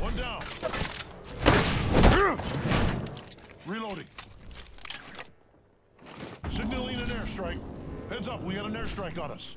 One down. Reloading. Signaling an airstrike. Heads up, we got an airstrike on us.